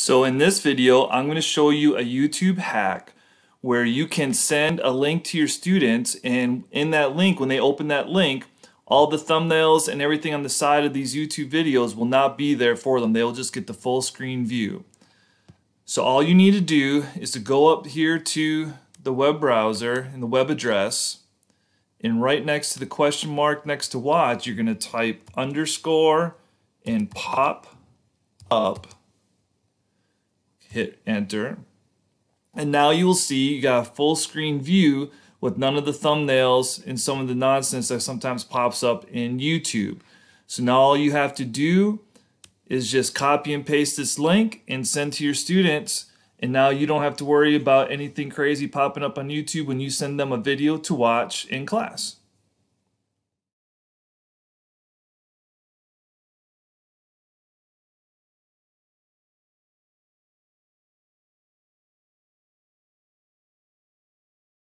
So in this video, I'm going to show you a YouTube hack where you can send a link to your students and in that link, when they open that link, all the thumbnails and everything on the side of these YouTube videos will not be there for them. They'll just get the full screen view. So all you need to do is to go up here to the web browser and the web address and right next to the question mark next to watch, you're going to type underscore and pop up hit enter. And now you will see you got a full screen view with none of the thumbnails and some of the nonsense that sometimes pops up in YouTube. So now all you have to do is just copy and paste this link and send to your students. And now you don't have to worry about anything crazy popping up on YouTube when you send them a video to watch in class.